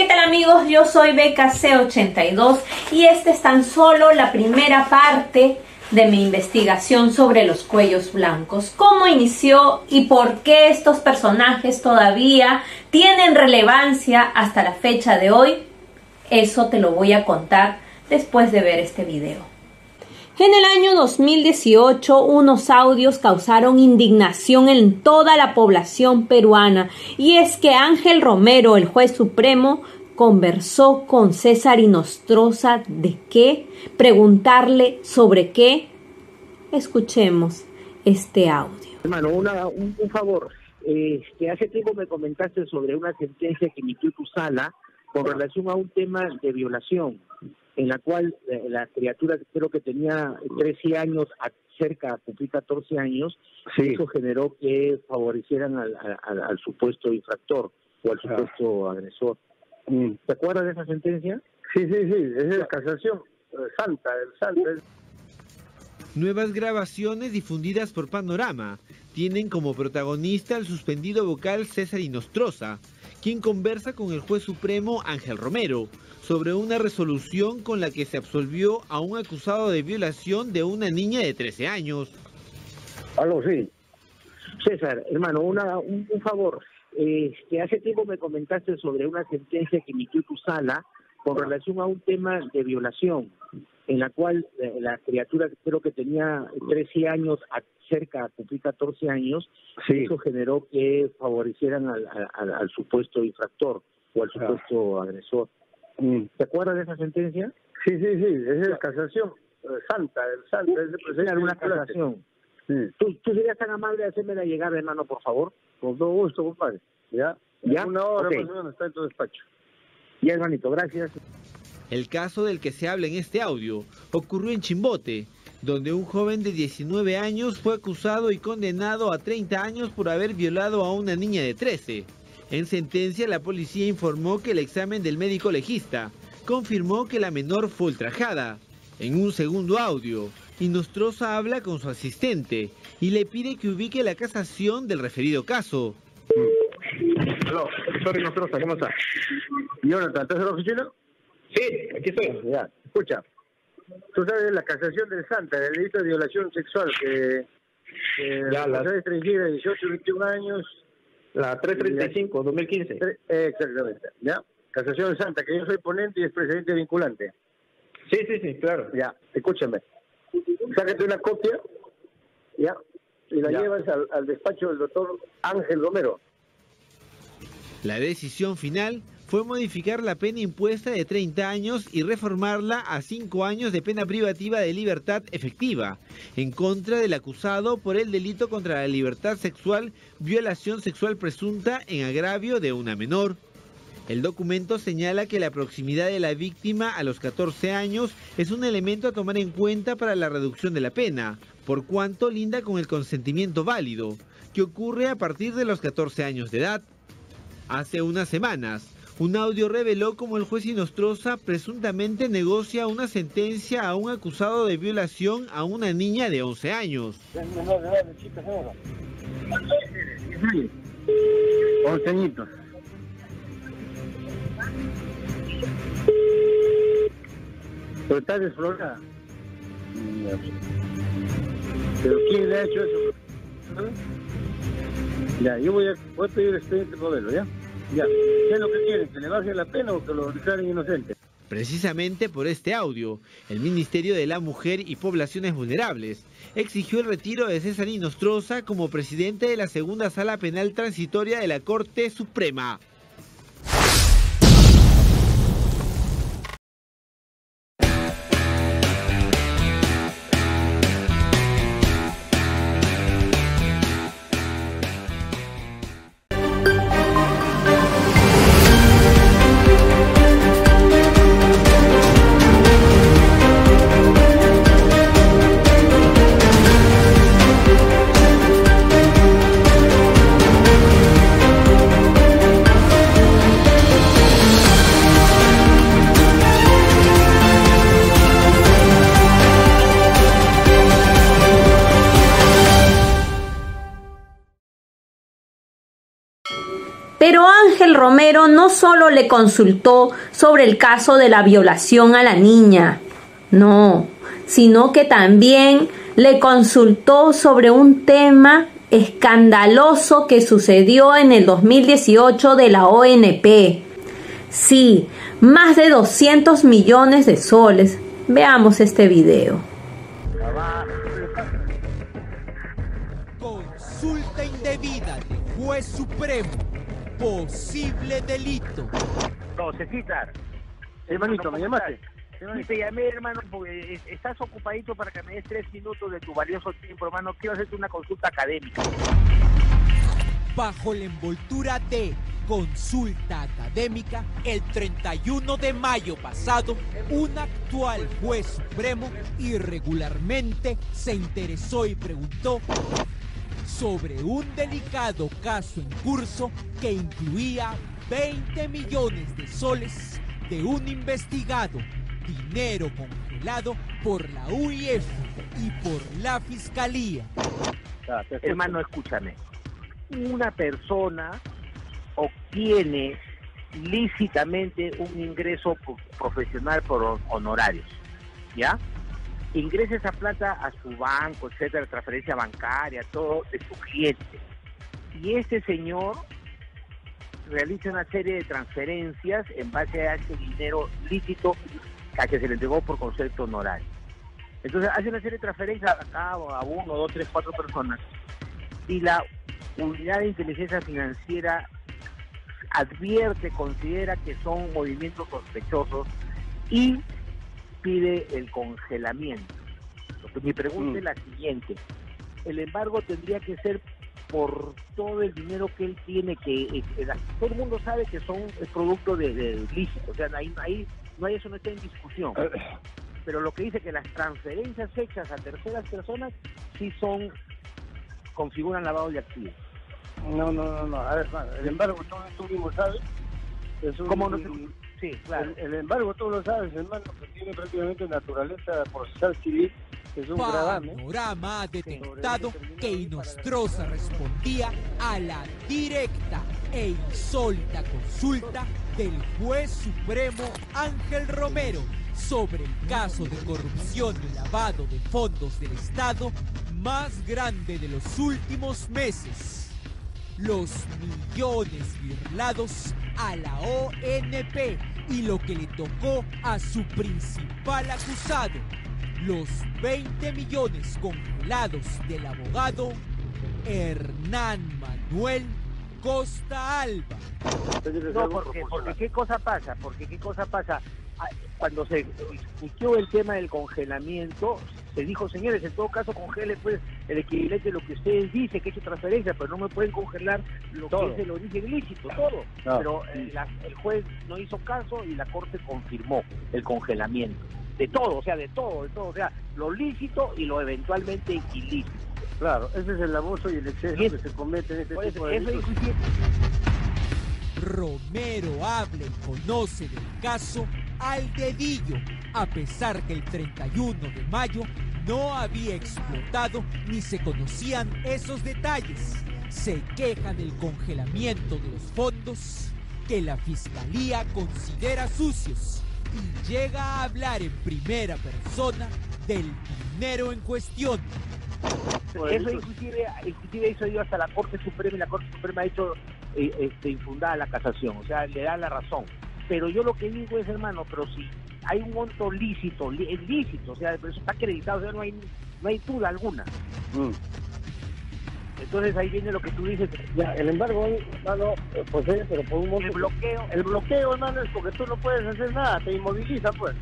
¿Qué tal amigos? Yo soy BKC82 y esta es tan solo la primera parte de mi investigación sobre los cuellos blancos. ¿Cómo inició y por qué estos personajes todavía tienen relevancia hasta la fecha de hoy? Eso te lo voy a contar después de ver este video. En el año 2018, unos audios causaron indignación en toda la población peruana, y es que Ángel Romero, el juez supremo, conversó con César Inostroza de qué, preguntarle sobre qué. Escuchemos este audio. Hermano, un, favor. Este, hace tiempo me comentaste sobre una sentencia que emitió tu sala con relación a un tema de violación en la cual eh, la criatura creo que tenía 13 años, cerca a cumplir 14 años, eso generó que favorecieran al, supuesto infractor o al supuesto agresor. Mm. ¿Te acuerdas de esa sentencia? Sí, sí, sí, es de la casación eh, santa, el santa. Nuevas grabaciones difundidas por Panorama tienen como protagonista al suspendido vocal César Inostroza, quien conversa con el juez supremo Ángel Romero sobre una resolución con la que se absolvió a un acusado de violación de una niña de 13 años. Algo sí. César, hermano, una, un, favor. Este, hace tiempo me comentaste sobre una sentencia que emitió tu sala con relación a un tema de violación, en la cual eh, la criatura creo que tenía 13 años, cerca a cumplir 14 años, eso generó que favorecieran al, al, supuesto infractor o al supuesto agresor. Mm. ¿Te acuerdas de esa sentencia? Sí, sí, sí, es de la casación eh, santa, el santa, es de una casación. ¿Tú, ¿Tú serías tan amable de hacérmela llegar, hermano, por favor? Con todo gusto, compadre. ¿Ya? ¿Ya? Una hora más o menos está en tu despacho. Hermanito, gracias. El caso del que se habla en este audio ocurrió en Chimbote, donde un joven de 19 años fue acusado y condenado a 30 años por haber violado a una niña de 13. En sentencia, la policía informó que el examen del médico legista confirmó que la menor fue ultrajada. En un segundo audio, Inostroza habla con su asistente y le pide que ubique la casación del referido caso. Hola, soy Inostroza, ¿cómo está? Jonathan, ¿estás en la oficina? Sí, aquí estoy. Ya, escucha. Tú sabes la casación del Santa, del delito de violación sexual, que, ya, la restringida de 18 y 21 años la 335, 2015. Exactamente. ¿Ya? Casación Santa, que yo soy ponente y es presidente vinculante. Sí, sí, sí, claro. Ya, escúchame. Sácate una copia, ¿ya? Y la llevas al, despacho del doctor Ángel Romero. La decisión final fue modificar la pena impuesta de 30 años y reformarla a 5 años de pena privativa de libertad efectiva, en contra del acusado por el delito contra la libertad sexual, violación sexual presunta en agravio de una menor. El documento señala que la proximidad de la víctima a los 14 años es un elemento a tomar en cuenta para la reducción de la pena, por cuanto linda con el consentimiento válido, que ocurre a partir de los 14 años de edad. Hace unas semanas, un audio reveló cómo el juez Inostroza presuntamente negocia una sentencia a un acusado de violación a una niña de 11 años. 11 añitos. Pero está desflorada. ¿Pero quién le ha hecho eso? Ya, yo voy a, voy a pedir expediente modelo, ¿ya? Ya, ¿qué es lo que quieren? ¿Que le baje la pena o que lo declaren inocente? Precisamente por este audio, el Ministerio de la Mujer y Poblaciones Vulnerables exigió el retiro de César Inostroza como presidente de la segunda sala penal transitoria de la Corte Suprema. Pero Ángel Romero no solo le consultó sobre el caso de la violación a la niña, no, sino que también le consultó sobre un tema escandaloso que sucedió en el 2018 de la ONP. Sí, más de 200 millones de soles. Veamos este video. Consulta indebida de juez supremo. Posible delito. No, César. Hermanito, ¿me llamaste? Sí, te llamé, hermano, porque estás ocupadito para que me des tres minutos de tu valioso tiempo, hermano. Quiero hacerte una consulta académica. Bajo la envoltura de consulta académica, el 31 de mayo pasado, un actual juez supremo irregularmente se interesó y preguntó sobre un delicado caso en curso que incluía 20 millones de soles de un investigado dinero congelado por la UIF y por la Fiscalía. Hermano, escúchame. Una persona obtiene lícitamente un ingreso profesional por honorarios, ¿ya? Ingresa esa plata a su banco, etcétera, transferencia bancaria, todo de su cliente. Y ese señor realiza una serie de transferencias en base a ese dinero lícito a que se le entregó por concepto honorario. Entonces hace una serie de transferencias a a uno, dos, tres, cuatro personas y la unidad de inteligencia financiera advierte, considera que son movimientos sospechosos y pide el congelamiento. mi pregunta es mm. la siguiente. El embargo tendría que ser por todo el dinero que él tiene, que eh, eh, todo el mundo sabe que son el producto de, de o sea, ahí, ahí no hay eso no está en discusión. Pero lo que dice que las transferencias hechas a terceras personas sí son configuran lavado de activos. No, no, no, no. A ver, el embargo tú, mismo sabes. Es ¿Cómo no Sí, claro. El, embargo tú lo sabes, hermano, que tiene prácticamente naturaleza procesal civil es un Panorama ha detectado que Inostroza respondía a la directa e insólita consulta del juez supremo Ángel Romero sobre el caso de corrupción y lavado de fondos del Estado más grande de los últimos meses. Los millones virlados a la ONP y lo que le tocó a su principal acusado, los 20 millones congelados del abogado Hernán Manuel Costa Alba. No, porque, porque qué cosa pasa, porque qué cosa pasa. Cuando se discutió el tema del congelamiento, se dijo, señores, en todo caso congele pues el equivalente de lo que ustedes dicen, que he hecho transferencia, pero no me pueden congelar lo que es el origen ilícito, todo. Pero eh, el juez no hizo caso y la corte confirmó el congelamiento. De todo, o sea, de todo, de todo, o sea, lo lícito y lo eventualmente ilícito. Claro, ese es el abuso y el exceso que se comete en este tipo de Romero habla y conoce del caso al dedillo, a pesar que el 31 de mayo no había explotado ni se conocían esos detalles. Se queja del congelamiento de los fondos que la fiscalía considera sucios y llega a hablar en primera persona del dinero en cuestión. Eso inclusive, inclusive eso ido hasta la Corte Suprema y la Corte Suprema ha hecho eh, este, infundada la casación, o sea, le da la razón. Pero yo lo que digo es, hermano, pero si hay un monto lícito, lícito, o sea, está acreditado, o sea, no hay, no hay duda alguna. Mm. Entonces ahí viene lo que tú dices. Ya, el embargo, hermano, pues pero por un El bloqueo. El bloqueo, hermano, es porque tú no puedes hacer nada, te inmoviliza, pues.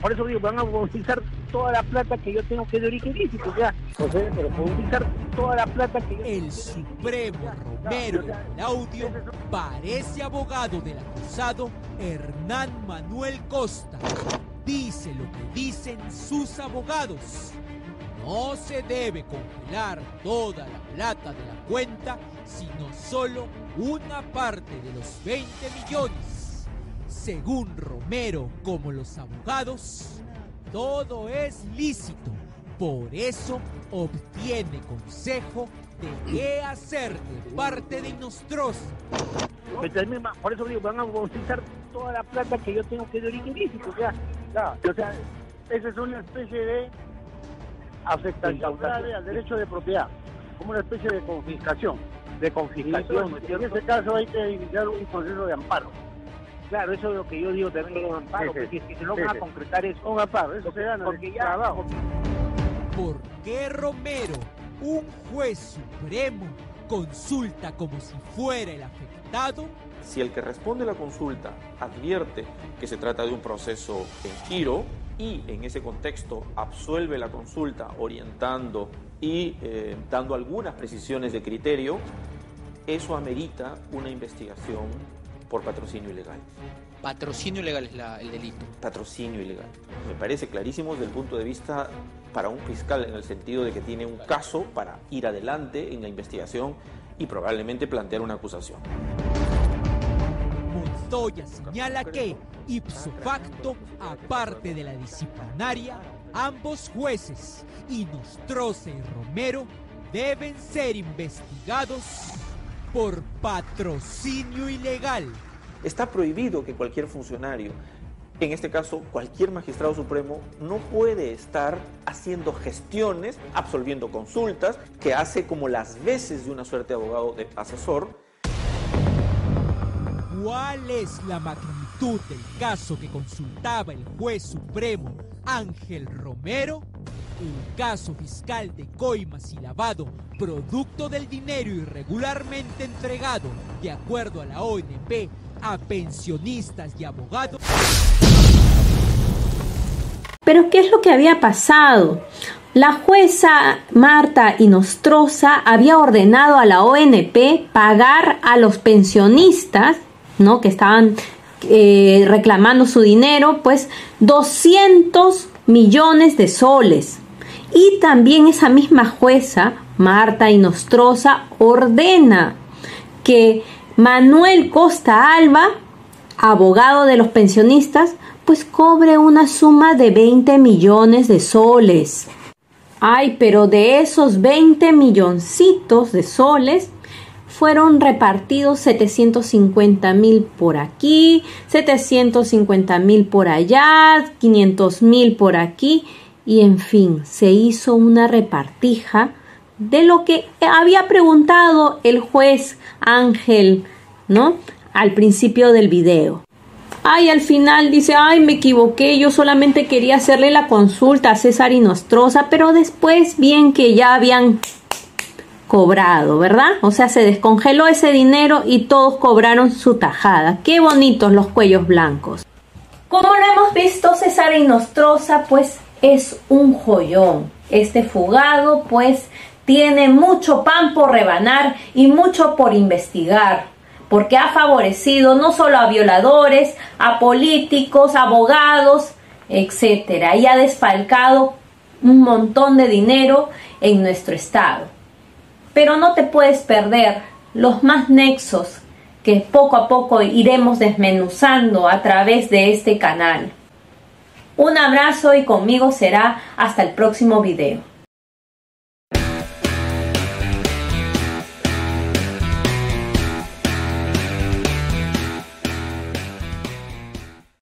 por eso digo, van a movilizar toda la plata que yo tengo que de origen lícito, ya. José, pero movilizar toda la plata que yo El Supremo Romero el audio parece abogado del acusado Hernán Manuel Costa. Dice lo que dicen sus abogados no se debe congelar toda la plata de la cuenta, sino solo una parte de los 20 millones. Según Romero, como los abogados, todo es lícito, Por eso obtiene consejo de qué hacer de parte de Inostrosa. Por eso digo, van a utilizar toda la plata que yo tengo que de origen ilícito. O sea, o sea, esa es una especie de afectación al derecho de propiedad, como una especie de confiscación. De confiscación. Y en ese caso hay que iniciar un proceso de amparo. Claro, eso es lo que yo digo también, un amparo, porque si no van a concretar eso. Un amparo, eso se gana porque ya, trabajo. ¿Por qué Romero, un juez supremo, consulta como si fuera el afectado? Si el que responde la consulta advierte que se trata de un proceso en giro y en ese contexto absuelve la consulta orientando y eh, dando algunas precisiones de criterio, eso amerita una investigación por patrocinio ilegal. Patrocinio ilegal es el delito. Patrocinio ilegal. Me parece clarísimo desde el punto de vista para un fiscal en el sentido de que tiene un caso para ir adelante en la investigación y probablemente plantear una acusación. Montoya señala que, ipso facto, aparte de la disciplinaria, ambos jueces, Inostroza y Romero, deben ser investigados por patrocinio ilegal. Está prohibido que cualquier funcionario, en este caso cualquier magistrado supremo, no puede estar haciendo gestiones, absolviendo consultas, que hace como las veces de una suerte de abogado de asesor. ¿Cuál es la magnitud del caso que consultaba el juez supremo Ángel Romero? El caso fiscal de coimas y lavado, producto del dinero irregularmente entregado, de acuerdo a la ONP, a pensionistas y abogados. Pero ¿qué es lo que había pasado? La jueza Marta Inostroza había ordenado a la ONP pagar a los pensionistas, ¿no? Que estaban eh, reclamando su dinero, pues 200 millones de soles. Y también esa misma jueza, Marta Inostroza, ordena que Manuel Costa Alba, abogado de los pensionistas, pues cobre una suma de 20 millones de soles. Ay, pero de esos 20 milloncitos de soles fueron repartidos 750 mil por aquí, 750 mil por allá, 500 mil por aquí y en fin, se hizo una repartija de lo que había preguntado el juez Ángel, ¿no? Al principio del video. Ay, al final dice, ay, me equivoqué, yo solamente quería hacerle la consulta a César y Nostroza, pero después bien que ya habían cobrado, ¿verdad? O sea, se descongeló ese dinero y todos cobraron su tajada. Qué bonitos los cuellos blancos. Como lo hemos visto, César y Nostroza, pues es un joyón. Este fugado, pues, tiene mucho pan por rebanar y mucho por investigar, porque ha favorecido no solo a violadores, a políticos, abogados, etcétera, y ha desfalcado un montón de dinero en nuestro estado. Pero no te puedes perder los más nexos que poco a poco iremos desmenuzando a través de este canal. Un abrazo y conmigo será hasta el próximo video.